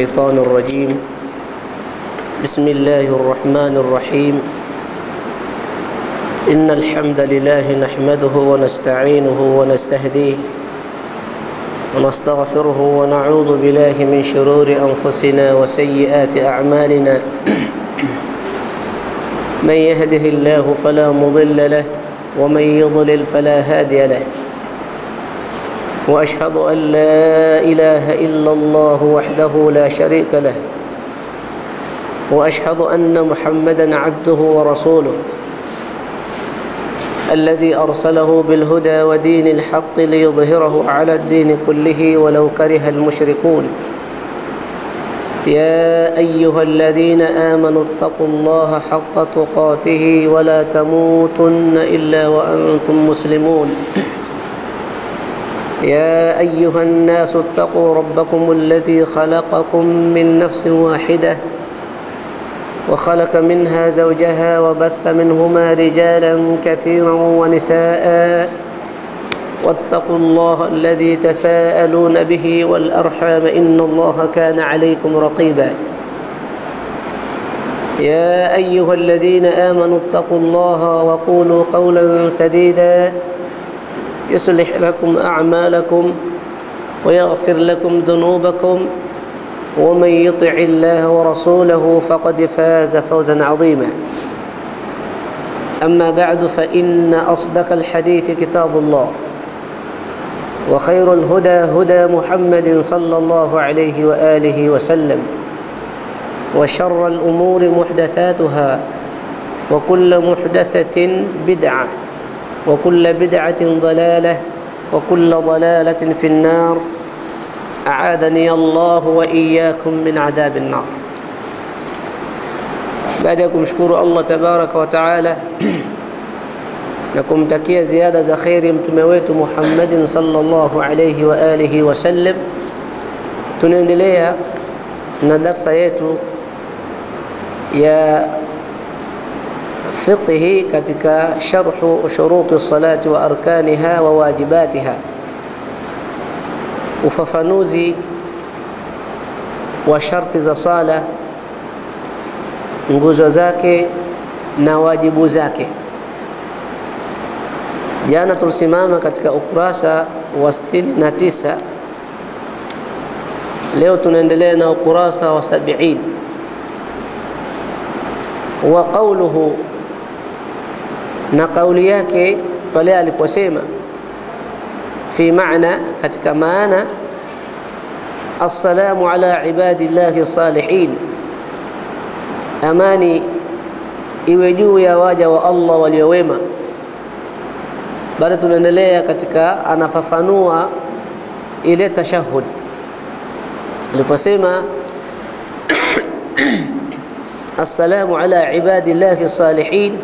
الشيطان الرجيم. بسم الله الرحمن الرحيم. إن الحمد لله نحمده ونستعينه ونستهديه ونستغفره ونعوذ بالله من شرور أنفسنا وسيئات أعمالنا. من يهده الله فلا مضل له ومن يضلل فلا هادي له. وأشهد أن لا إله إلا الله وحده لا شريك له. وأشهد أن محمدا عبده ورسوله. الذي أرسله بالهدى ودين الحق ليظهره على الدين كله ولو كره المشركون. يا أيها الذين آمنوا اتقوا الله حق تقاته ولا تموتن إلا وأنتم مسلمون. يا أيها الناس اتقوا ربكم الذي خلقكم من نفس واحدة وخلق منها زوجها وبث منهما رجالا كثيرا ونساء واتقوا الله الذي تساءلون به والأرحام إن الله كان عليكم رقيبا. يا أيها الذين آمنوا اتقوا الله وقولوا قولا سديدا. يصلح لكم أعمالكم ويغفر لكم ذنوبكم ومن يطع الله ورسوله فقد فاز فوزا عظيما. أما بعد فإن أصدق الحديث كتاب الله وخير الهدى هدى محمد صلى الله عليه وآله وسلم وشر الأمور محدثاتها وكل محدثة بدعة. وكل بدعة ضلالة وكل ضلالة في النار. أعاذني الله وإياكم من عذاب النار. بعدكم شكر الله تبارك وتعالى. لكم تكيا زيادة زخير kheri محمد صلى الله عليه وآله وسلم. تنين wasallam tunaendelea يا فقه كتك شرح شروط الصلاة وأركانها وواجباتها. وففنوزي وشرط الصلاة نقول زاك نواجب زاك جانا ترسمام كتك أقراسة وستين نتيسة leo tunaendelea ukurasa wa 70 na kauli yake pale aliposema fi maana katika maana assalamu ala ibadillahi salihin amani iwe juu ya waja wa Allah waliowema bado tunaendelea katika anafafanua ile tashahud aliposema assalamu ala ibadillahi salihin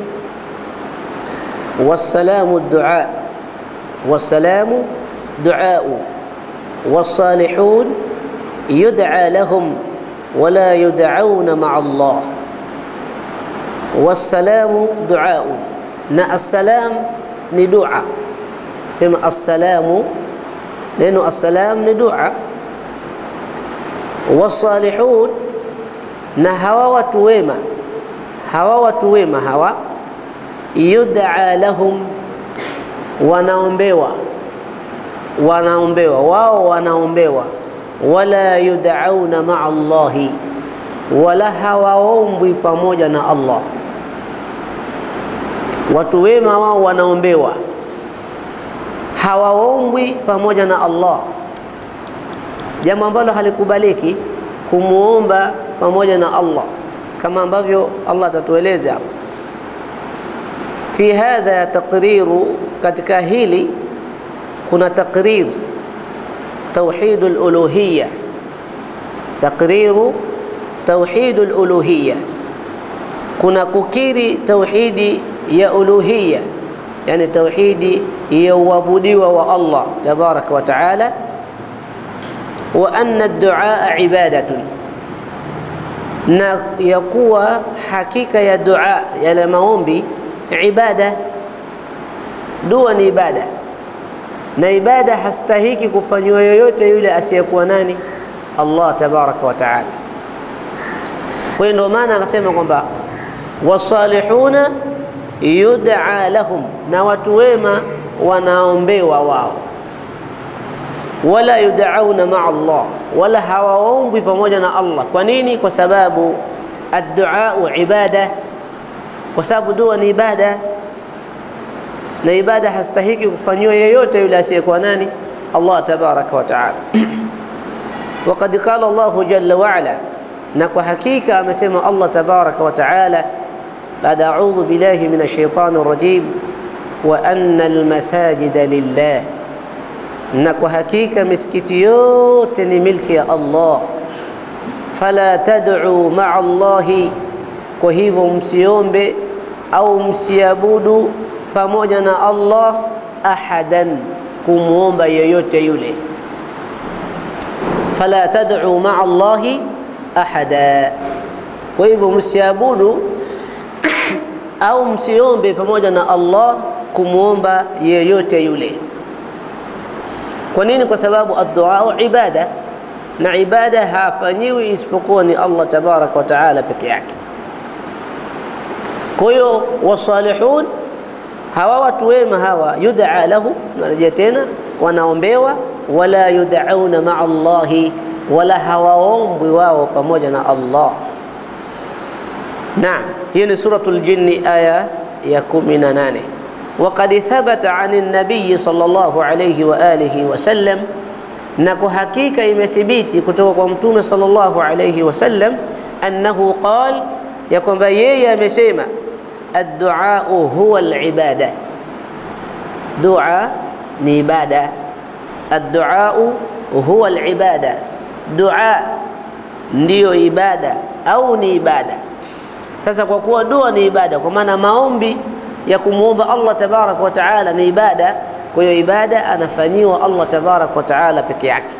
والسلام الدعاء والسلام دعاء والصالحون يدعى لهم ولا يدعون مع الله. والسلام دعاء نا السلام ندعاء سم السلام لأن السلام ندعاء والصالحون نهوى وتويما هوى وتويما هوى, هوى yud'a lahum wanaombewa wanaombewa wao wanaombewa. Wala yud'auna ma'a Allahi wala hawaombwi pamoja na Allah. Watu wema wao wanaombewa hawaombwi pamoja na Allah. Jambo ambalo halikubaliki kumuomba pamoja na Allah kama ambavyo Allah atatueleza hapo fi hadha taqriru katika hili kuna taqrir توحيد الألوهية. تقرير توحيد الألوهية. كنا ككيري توحيد يا ألوهية يعني توحيد يوابدي والله تبارك وتعالى. وأن الدعاء عبادة. na ya kuwa hakika ya dua yale ibada dua ni ibada na ibada hastahiki kufanywa yoyote yule asiyekuwa nani Allah tabaraka wa taala. Kwa ndio maana akasema kwamba wasalihuna yud'a lahum, na watu wema wanaombewa wao, wala yud'auna ma'a Allah, wala hawaombwi pamoja na Allah. Kwa nini? Kwa sababu adduau ibada, kwa sababu dua ni ibada. Na ibada hastahiki kufanywa yeyote yule asiyekuwa nani? Allah tabaraka wa taala. وقد قال الله جل وعلا نكو حقيقة أمسيما الله تبارك وتعالى بعد أعوذ بالله من الشيطان الرجيم وأن المساجد لله نكو حقيقة مسكتيوت ملك الله فلا تدعوا مع الله kwa hivyo msiombe au msiabudu pamoja na Allah ahadan, kumwomba yoyote yule. Fala tad'u ma'a Allahi ahada, kwa hivyo msiabudu au msiombe pamoja na Allah kumwomba yeyote yule. Kwa nini? Kwa sababu addu'a ibada, na ibada hafanyiwi isipokuwa ni Allah tabaraka wa taala peke yake. Kwa hiyo wasalihun, hawa watu wema hawa, yud'a lahu, narejea tena, wanaombewa, wala yud'auna ma'a Allahi, wala hawaombwi wao pamoja na Allah. Naam, hiyo ni suratul Jinni aya ya 18. Waqad thabata ani nabiyi sallallahu alayhi wa alihi wasallam, na kwa hakika imethibiti kutoka kwa mtume sallallahu alayhi wasallam annahu qal, ya kwamba yeye amesema adduau huwa alibada, dua ni ibada. Adduau huwa alibada, dua ndiyo ibada au ni ibada. Sasa kwa kuwa dua ni ibada, kwa maana maombi ya kumwomba Allah tabarak wa taala ni ibada, kwa hiyo ibada anafanyiwa Allah tabarak wa taala peke yake,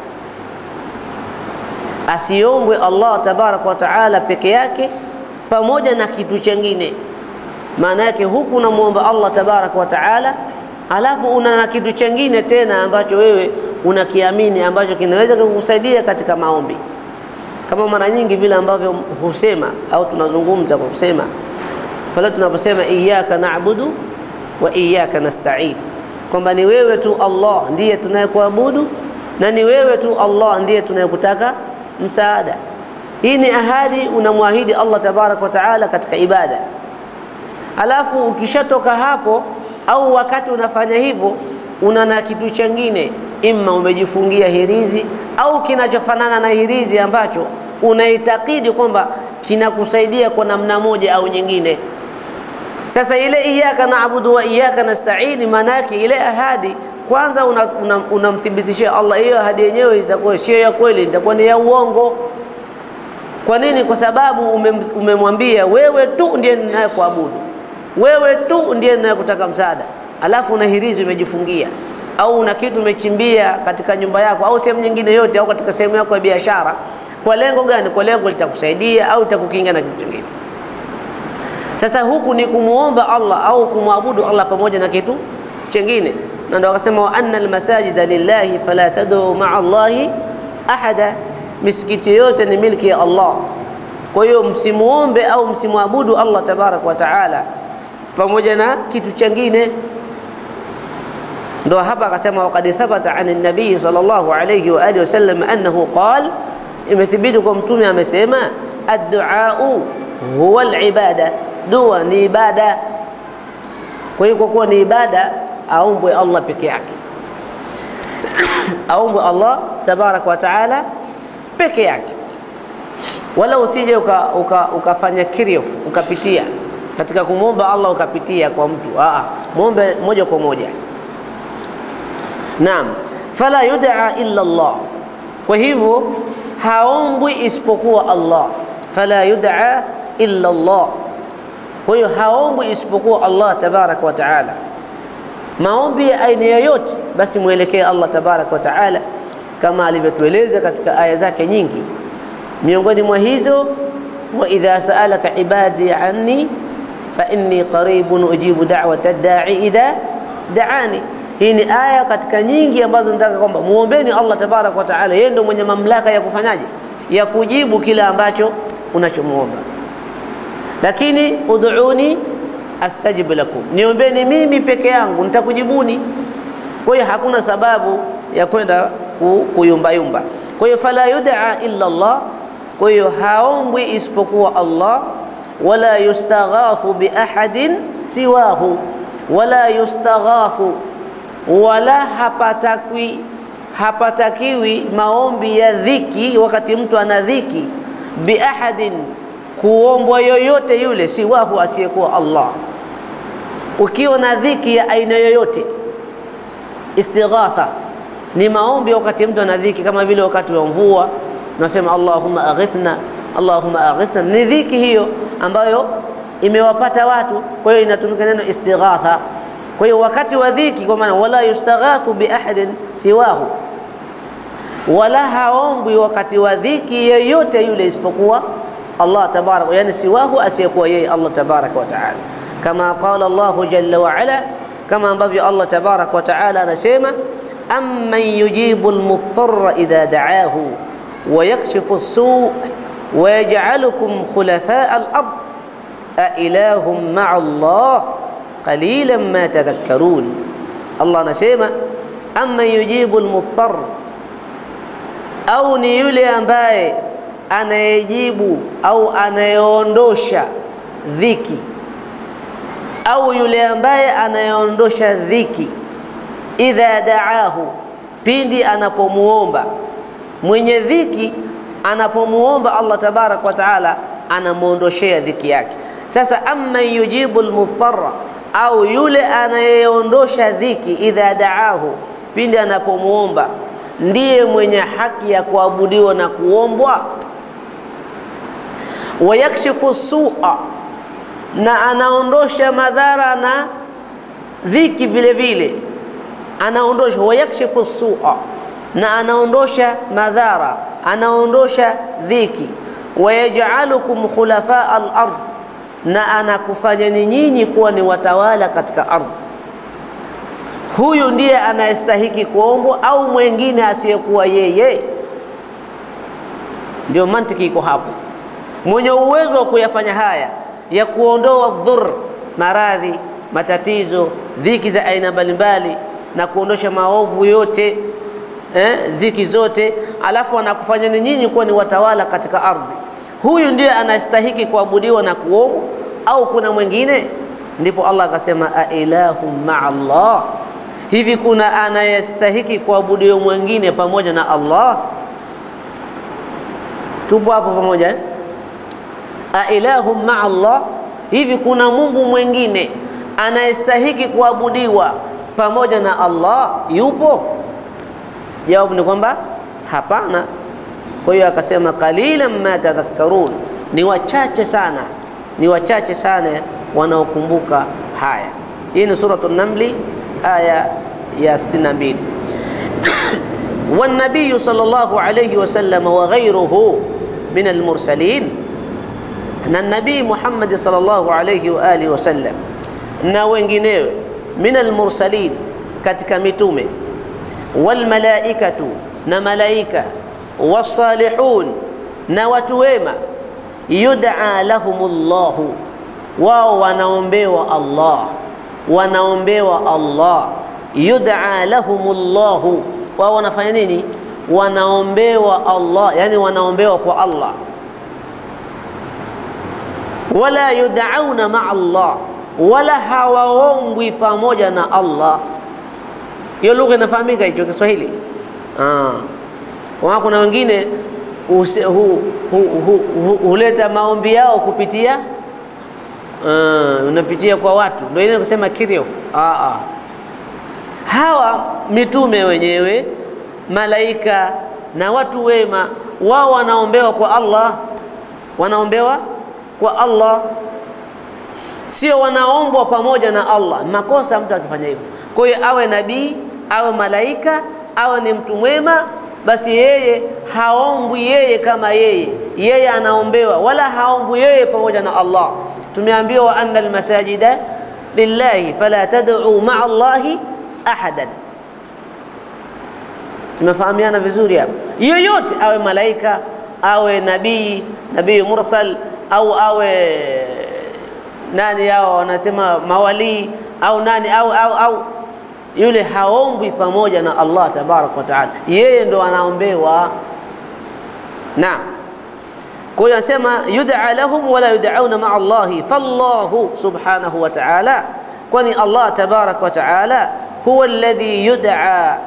asiombwe Allah tabarak wa taala peke yake pamoja na kitu chengine. Maana yake huku unamwomba Allah tabaraka wa taala, alafu una na kitu chengine tena ambacho wewe unakiamini ambacho kinaweza kukusaidia katika maombi kama mara nyingi vile ambavyo husema au tunazungumza kwa kusema pale tunaposema iyyaka na'budu wa iyyaka nasta'in, kwamba ni wewe tu Allah ndiye tunayekuabudu na ni wewe tu Allah ndiye tunayekutaka msaada. Hii ni ahadi unamwahidi Allah tabaraka wa taala katika ibada. Alafu ukishatoka hapo au wakati unafanya hivyo, una na kitu chengine, imma umejifungia hirizi au kinachofanana na hirizi ambacho unaitakidi kwamba kinakusaidia kwa namna moja au nyingine. Sasa ile iyaka naabudu wa iyaka nasta'in, maana yake ile ahadi kwanza unamthibitishia una, una Allah, hiyo ahadi yenyewe itakuwa sio ya kweli, itakuwa ni ya uongo. Kwa nini? Kwa sababu umemwambia wewe tu ndiye ninayekuabudu, wewe tu ndiye ninayekutaka msaada, alafu una hirizi umejifungia au una kitu umechimbia katika nyumba yako au sehemu nyingine yote au katika sehemu yako ya biashara. Kwa lengo gani? Kwa lengo litakusaidia au litakukinga na kitu kingine. Sasa huku ni kumwomba Allah au kumwabudu Allah pamoja na kitu chengine, na ndio akasema wa anna almasajida lillahi fala tad'u ma'a Allahi ahada, misikiti yote ni milki ya Allah. Kwa hiyo msimuombe au msimwabudu Allah tabarak wa taala pamoja na kitu chengine. ndo hapa akasema waqad thabata an nabii sallallahu alayhi wa alihi wasallam annahu qal, imethibiti kwa mtume amesema, adduau huwa alibada, dua ni ibada. Kwa hiyo kwa kuwa ni ibada, aombwe Allah peke yake, aombwe Allah tabaraka wa taala peke yake, wala usije uka, uka, ukafanya kiriof ukapitia katika kumwomba Allah ukapitia kwa mtu. Aa, mwombe moja kwa moja. Naam, fala yud'a illa Allah, kwa hivyo haombwi isipokuwa Allah. Fala yud'a illa Allah, kwa hiyo haombwi isipokuwa Allah tabaraka wa taala. Maombi ya aina yoyote, basi mwelekee Allah tabaraka wa taala kama alivyotueleza katika aya zake nyingi. Miongoni mwa hizo, wa idha sa'alaka ibadi anni fa inni qaribun ujibu da'wata da'i idha da'ani Hii ni aya katika nyingi ambazo nataka kwamba muombeni Allah tabaraka wa taala, yeye ndio mwenye mamlaka ya kufanyaje, ya kujibu kila ambacho unachomuomba. Lakini ud'uni astajib lakum, niombeni mimi peke yangu nitakujibuni. Kwa hiyo hakuna sababu ya kwenda kuyumbayumba. Kwa hiyo fala yud'a illa Allah, kwa hiyo haombwi isipokuwa Allah, wala yustaghathu bi ahadin siwahu, wala yustaghathu, wala hapatakwi hapatakiwi maombi ya dhiki wakati mtu ana dhiki, bi ahadin, kuombwa yoyote yule, siwahu, asiyekuwa Allah. Ukiwa na dhiki ya aina yoyote, istighatha ni maombi wakati mtu ana dhiki, kama vile wakati wa mvua unasema Allahumma aghithna, Allahumma aghithna. Ni dhiki hiyo ambayo imewapata watu, kwa hiyo inatumika neno istighatha. Kwa hiyo wakati wa dhiki, kwa maana wala yustaghathu bi ahadin siwahu, wala haombwi wakati wa dhiki yeyote yule isipokuwa Allah tabaraka, yani siwahu, asiyekuwa yeye Allah tabaraka wa taala, kama qala Allahu jalla wa ala, kama ambavyo Allah tabaraka wa taala anasema amman yujibu almuttarra idha da'ahu wa yakshifu ويجعلكم خلفاء الأرض. أإله مع الله. قليلا ما تذكرون. الله نسيمة. أما يجيب المضطر أو نيولي أمباي أنا يجيب أو أنا يوندوشا ذيكي. أو يولي أمباي أنا يوندوشا ذيكي. إذا دعاه بيندي أنا فموومبا من ذيكي anapomuomba Allah tabarak wa taala anamwondoshea dhiki yake. Sasa amman yujibu almudtarra, au yule anayeondosha dhiki, idha daahu, pindi anapomuomba, ndiye mwenye haki ya kuabudiwa na kuombwa. Wayakshifu sua, na anaondosha madhara na dhiki vile vile anaondosha wayakshifu sua, na anaondosha madhara, anaondosha dhiki. Wayaj'alukum khulafa al-ard, na anakufanyeni nyinyi kuwa ni watawala katika ardhi. Huyu ndiye anayestahiki kuombwa au mwengine asiyekuwa yeye? Ndio mantiki iko hapo. Mwenye uwezo wa kuyafanya haya ya kuondoa dhur, maradhi, matatizo, dhiki za aina mbalimbali na kuondosha maovu yote eh, ziki zote, alafu anakufanyani nyinyi kuwa ni watawala katika ardhi. Huyu ndiye anastahiki kuabudiwa na kuombwa au kuna mwingine? Ndipo Allah akasema ailahu maa Allah, hivi kuna anayestahiki kuabudiwa mwingine pamoja na Allah? Tupo hapo pamoja eh? ailahu maa Allah, hivi kuna Mungu mwingine anayestahiki kuabudiwa pamoja na Allah yupo? Jawabu ni kwamba hapana. Kwa hiyo akasema qalilan ma tadhakkarun, ni wachache sana, ni wachache sana wanaokumbuka haya. Hii ni suratu Namli aya ya 62. والنبي صلى الله عليه وسلم وغيره من المرسلين na nabii Muhammad sallallahu alayhi wa alihi wasallam na wenginewe min almursalin, katika mitume, walmalaikatu, na malaika, wasalihun, na watu wema, yud'a lahumullahu, wao wanaombewa Allah, wanaombewa Allah, yud'a lahumullahu, wao wanafanya nini? Wanaombewa Allah, yani wanaombewa kwa Allah wala yudauna maa Allah, wala hawaombwi pamoja na Allah. Hiyo lugha inafahamika, hicho Kiswahili. Ah, kwa kuna wengine huleta hu, hu, hu, hu, maombi yao kupitia uh, unapitia kwa watu, ndio ile kusema kiriof. Ah, ah. Hawa mitume wenyewe, malaika na watu wema, wao wanaombewa kwa Allah, wanaombewa kwa Allah, sio wanaombwa pamoja na Allah. Makosa mtu akifanya hivyo. Kwa hiyo awe nabii awe malaika awe ni mtu mwema, basi yeye haombwi yeye kama yeye, yeye anaombewa, wala haombwi yeye pamoja na Allah. Tumeambiwa wa anna almasajida lillahi fala tad'u ma'a Allahi ahadan. Tumefahamiana vizuri hapa. Yoyote awe malaika, awe nabii, nabii mursal, au awe nani, hao wanasema mawalii au nani au, au, au yule haombwi pamoja na Allah tabaraka wa taala, yeye ndo anaombewa. Naam. Kwa hiyo anasema yud'a lahum wala yud'auna ma'a Allahi fallahu subhanahu wa ta'ala, kwani Allah tabarak wa ta'ala huwa alladhi yud'a,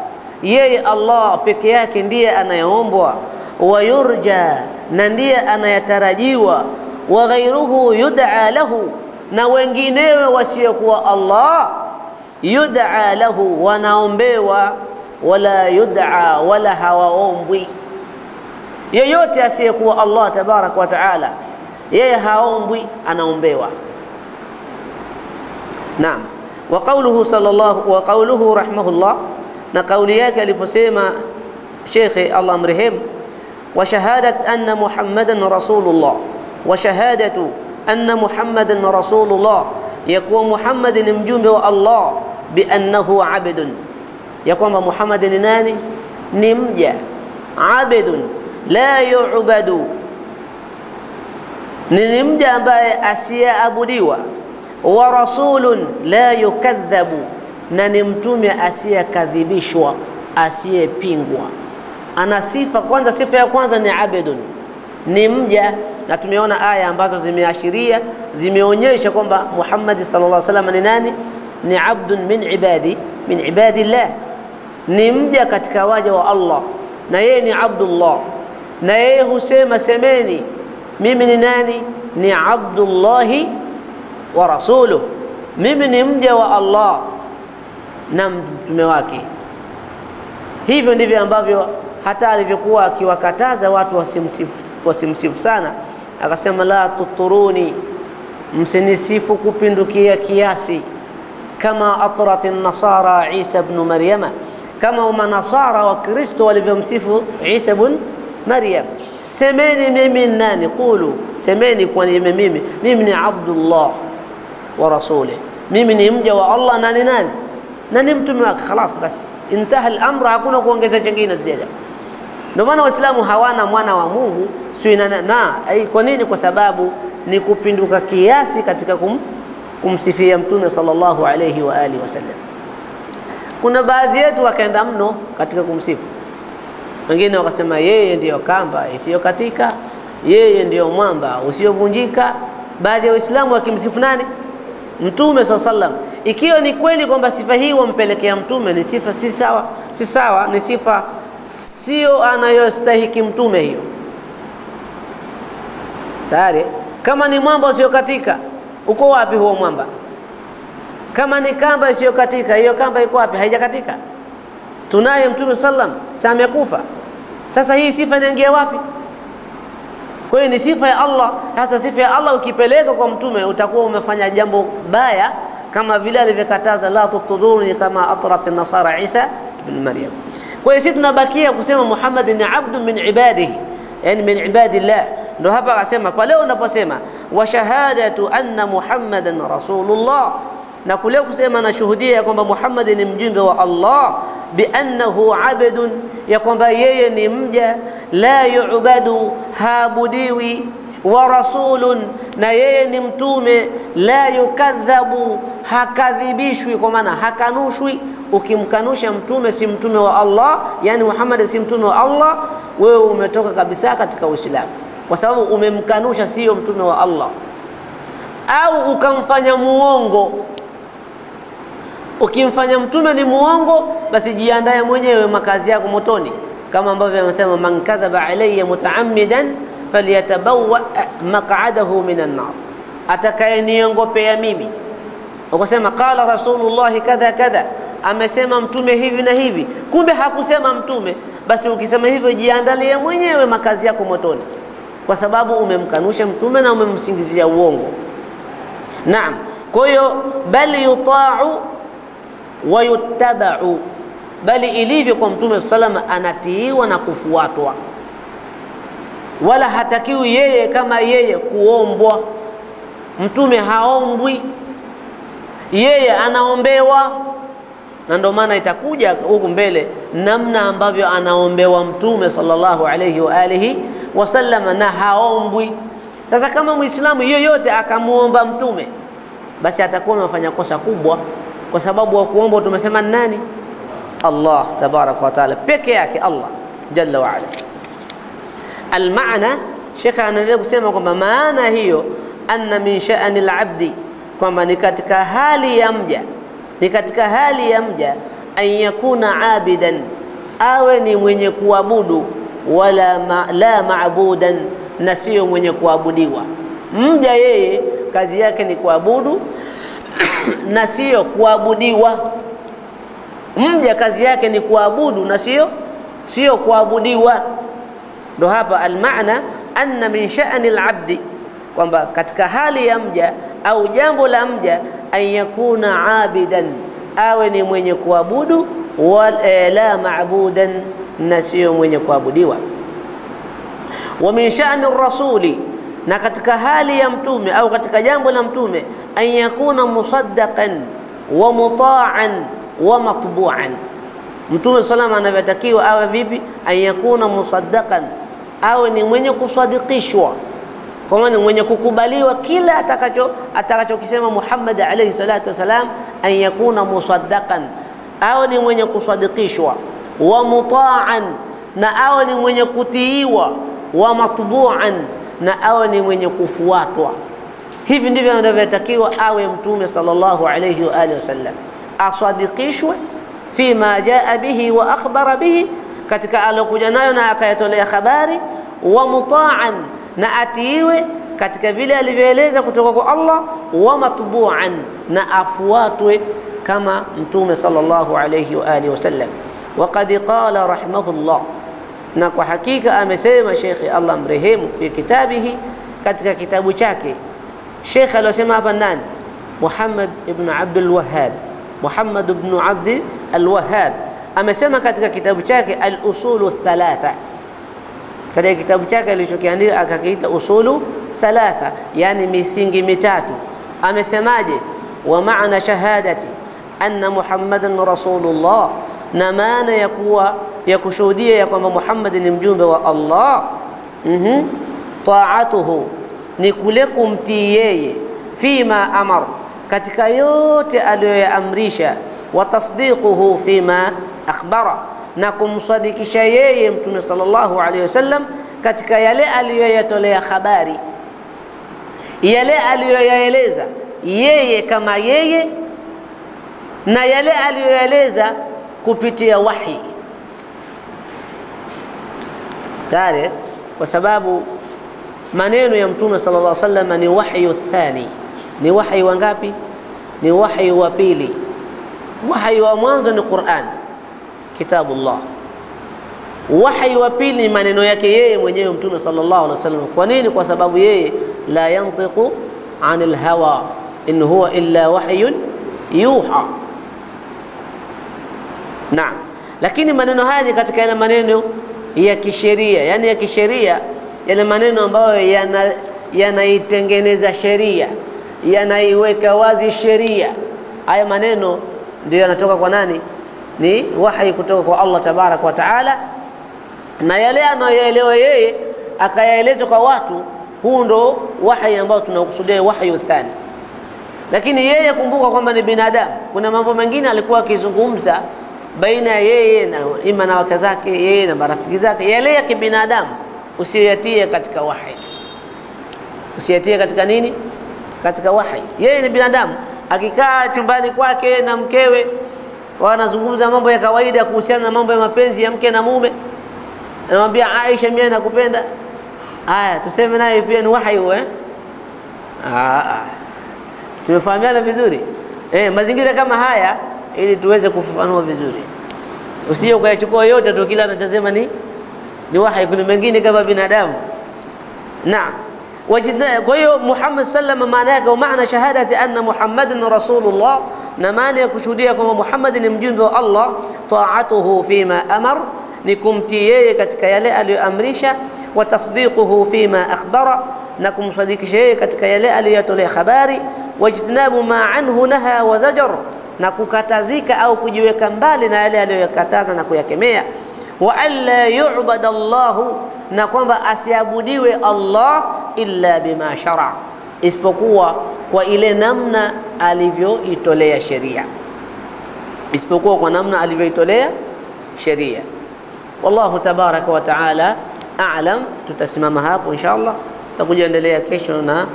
yeye Allah peke yake ndiye anayeombwa, wa yurja, na ndiye anayetarajiwa, wa ghairuhu yud'a lahu, na wenginewe wasiokuwa Allah yud'a lahu, wanaombewa, wala yud'a, wala hawaombwi yeyote asiyekuwa Allah tabarak wa taala, yeye haombwi, anaombewa. Naam, wa qawluhu sallallahu wa qawluhu rahimahullah, na kauli yake aliposema Shekhe Allah mrehemu, wa shahadat anna Muhammadan rasulullah, wa shahadatu anna Muhammadan rasulullah, ya kuwa Muhammad ni mjumbe wa Allah, biannahu abidun. Ya kwamba Muhammad ni nani? Ni mja. Abdun la yu'badu, ni mja ambaye asiyeabudiwa. Wa rasulun la yukadhabu, na ni mtume asiyekadhibishwa, asiyepingwa. Ana sifa kwanza, sifa ya kwanza ni abdun, ni mja, na tumeona aya ambazo zimeashiria zimeonyesha kwamba Muhammad sallallahu alaihi wasallam ni nani? Ni abdun min ibadi min ibadillah, ni mja katika waja wa Allah, na yeye ni Abdullah na yeye husema semeni, mimi ni nani? Ni Abdullahi wa rasuluh, mimi ni mja wa Allah na mtume wake. Hivyo ndivyo ambavyo hata alivyokuwa akiwakataza watu wasimsifu, wasimsifu sana, akasema la tuturuni, msinisifu kupindukia kiasi, kama atrat nasara Isa bnu Maryama, kama manasara wa Kristo walivyomsifu Isa bn Maryam. Semeni mimi ni nani? Qulu, semeni kwa nime mimi mimi ni Abdullah wa rasulih, mimi ni mja wa Allah na ni nani na ni mtume wake. Khalas, bas intaha al-amr, hakuna kuongeza chengine ziada. Ndio maana Waislamu hawana mwana wa Mungu si na, na kwa nini? Kwa sababu ni kupinduka kiasi katika kum, kumsifia mtume sallallahu alayhi wa alihi wasallam. Kuna baadhi yetu wakaenda mno katika kumsifu wengine wakasema yeye ndiyo kamba isiyokatika, yeye ndiyo mwamba usiyovunjika. Baadhi ya Waislamu wakimsifu nani? Mtume saa sallam. Ikiwa ni kweli kwamba sifa hii wampelekea mtume, ni sifa si sawa, si sawa, ni sifa sio anayostahiki mtume hiyo. Tayari kama ni mwamba usiokatika, uko wapi huo mwamba? Kama ni kamba isiyokatika, hiyo kamba iko wapi? Haijakatika. Tunaye mtume sallam, samekufa amekufa. Sasa hii sifa inaingia wapi? Kwa hiyo ni sifa ya Allah. hasa sifa ya Allah ukipeleka kwa mtume utakuwa umefanya jambo baya, kama vile alivyokataza la tutudhuruni kama atrat nasara Isa ibn Maryam. Kwa hiyo sisi tunabakia kusema Muhammad ni abdu min ibadihi, yani min ibadillah. Ndio hapa akasema pale unaposema wa shahadatu anna Muhammadan rasulullah na kule kusema nashuhudia ya kwamba Muhammad ni mjumbe wa Allah, biannahu abdun, ya kwamba yeye ni mja, la yu'badu, haabudiwi, wa rasulun, na yeye ni mtume, la yukadhabu, hakadhibishwi, kwa maana hakanushwi. Ukimkanusha mtume si mtume wa Allah, yani Muhammad si mtume wa Allah, wewe umetoka kabisa katika Uislamu, kwa sababu umemkanusha, siyo mtume wa Allah, au ukamfanya muongo. Ukimfanya mtume ni muongo, basi jiandaye mwenyewe makazi yako motoni, kama ambavyo amesema man kadhaba alayya mutaammidan falyatabawa maq'adahu minan nar, atakayeniongopea mimi. Ukasema qala rasulullahi kadha kadha, amesema mtume hivi na hivi, kumbe hakusema mtume, basi ukisema hivyo jiandalie mwenyewe makazi yako motoni, kwa sababu umemkanusha mtume na umemsingizia uongo. Naam, kwa hiyo bali yuta'u wa yutabau bali ilivyo kwa mtume salama, anatiiwa na kufuatwa, wala hatakiwi yeye kama yeye kuombwa. Mtume haombwi, yeye anaombewa. na ndio maana itakuja huku mbele namna ambavyo anaombewa mtume sallallahu alayhi wa alihi wasallam na haombwi. Sasa kama muislamu yoyote akamuomba mtume basi atakuwa amefanya kosa kubwa. Kwa sababu wa kuomba tumesema ni nani? Allah tabaraka wa taala peke yake Allah jalla wa ala. Almaana shekha anaendelea kusema kwamba maana hiyo anna min sha'ani alabdi kwamba ni katika hali ya mja ni katika hali ya mja an yakuna abidan awe ni mwenye kuabudu wala ma, la maabudan na sio mwenye kuabudiwa. Mja yeye kazi yake ni kuabudu na sio kuabudiwa. Mja kazi yake ni kuabudu na sio sio kuabudiwa. Ndo hapa almana anna min sha'ni alabdi kwamba katika hali ya mja au jambo la mja an yakuna abidan awe ni mwenye kuabudu wal, e, la maabudan na sio mwenye kuabudiwa. Wa min sha'ni rasuli na katika hali ya mtume au katika jambo la mtume an yakuna musaddaqan wa mutaan wa matbu'an. Mtume salama anavyotakiwa awe vipi? An yakuna musaddaqan awe ni mwenye kusadikishwa kwa maana mwenye kukubaliwa kila atakacho atakachokisema Muhammad alayhi salatu wasalam an yakuna musaddaqan. Awe ni mwenye kusadikishwa wa mutaan na awe ni mwenye kutiiwa wa matbu'an na awe ni mwenye kufuatwa. Hivi ndivyo anavyotakiwa awe mtume sallallahu alayhi wa alihi wasallam. Asadikishwe fima jaa bihi wa akhbara bihi katika alokuja nayo na akayatolea habari wa mutaan na atiiwe katika vile alivyoeleza kutoka kwa Allah wa matbu'an na afuatwe kama mtume sallallahu alayhi wa alihi wasallam waqad qala rahimahullah na kwa hakika amesema Sheikh Allah mrehemu fi kitabihi katika kitabu chake Sheikh aliyosema hapa nani Muhammad ibn Abdul Wahhab Muhammad ibn Abd al-Wahhab amesema katika kitabu chake al-usulu thalatha katika kitabu chake alichokiandika akakiita usulu thalatha yani misingi mitatu amesemaje wa maana shahadati anna muhammadan rasulullah na maana ya kuwa ya kushuhudia ya kwamba Muhammad ni mjumbe wa Allah mhm taatuhu ni kule kumtii yeye fima amar katika yote aliyoyaamrisha wa tasdiquhu fima akhbara na kumsadikisha yeye mtume sallallahu alaihi wasallam katika yale aliyoyatolea habari yale aliyoyaeleza yeye kama yeye na yale aliyoyaeleza kupitia wahi tare kwa sababu maneno ya mtume sallallahu alaihi wasallam ni wahyu thani ni wahyi wa ngapi ni wahyi wa pili wahyi wa mwanzo ni Qur'an kitabullah. Wahyi wa pili ni maneno yake yeye mwenyewe mtume sallallahu alaihi wasallam. Kwa nini? Kwa sababu yeye la yantiqu anil hawa in huwa illa wahyun yuha. Naam. Lakini maneno haya ni katika yale maneno ya kisheria. Yani ya kisheria yale maneno ambayo yanaitengeneza yana sheria yanaiweka wazi sheria. Haya maneno ndio yanatoka kwa nani ni wahi kutoka kwa Allah tabaraka wa taala. Na yale anayoelewa yeye akayaeleza kwa watu huu ndo wahi ambao tunakusudia wahi thani. Lakini yeye kumbuka kwamba ni binadamu. Kuna mambo mengine alikuwa akizungumza baina ya yeye na ima na wake zake yeye na marafiki zake. Yale ya kibinadamu usiyatie katika wahi. Usiyatie katika nini? Katika wahi. Yeye ni binadamu. Akikaa chumbani kwake na mkewe wanazungumza mambo ya kawaida kuhusiana na mambo ya mapenzi ya mke na mume. Anamwambia Aisha mimi nakupenda. Haya tuseme naye pia ni wahi huo eh? Tumefahamiana vizuri? Eh mazingira kama haya ili tuweze kufafanua vizuri. Usije ukayachukua yote tu kila anachosema ni ni wahi. Kuna mengine kama binadamu. Naam. Kwa hiyo Muhammad sallama maana yake maana shahadati anna Muhammadan rasulullah na maana ya kushuhudia kwamba Muhammad ni mjumbe wa Allah taatuhu fima amar ni kumtii yeye katika yale aliyoamrisha wa tasdiquhu fima akhbara na kumsadikisha yeye katika yale aliyotolea habari wajtinabu ma anhu naha wa zajar na kukatazika au kujiweka mbali na yale aliyoyakataza na kuyakemea wa alla yu'bad Allahu na kwamba asiabudiwe Allah illa bima shara isipokuwa kwa ile namna alivyoitolea sheria. Isipokuwa kwa namna alivyoitolea sheria. Wallahu tabaraka wa taala a'lam. Tutasimama hapo insha Allah tutakuja endelea kesho na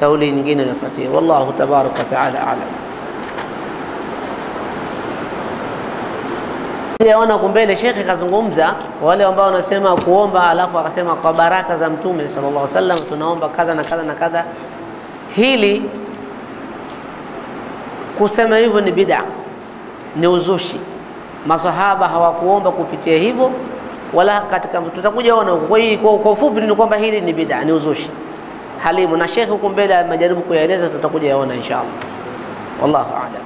kauli nyingine inayofuatia. wallahu tabaraka wa taala a'lam Ona kumbele shekhe kazungumza kwa wale ambao wanasema kuomba, alafu akasema kwa baraka za Mtume sallallahu alaihi wasallam tunaomba kadha na kadha na kadha. Hili kusema hivyo ni bid'a, ni uzushi. Masahaba hawakuomba kupitia hivyo, wala katika tutakuja ona. Kwa hiyo kwa ufupi ni kwamba hili ni bid'a, ni uzushi halimu, na shekhe huko mbele amejaribu kuyaeleza, tutakuja yaona inshallah. Wallahu a'lam.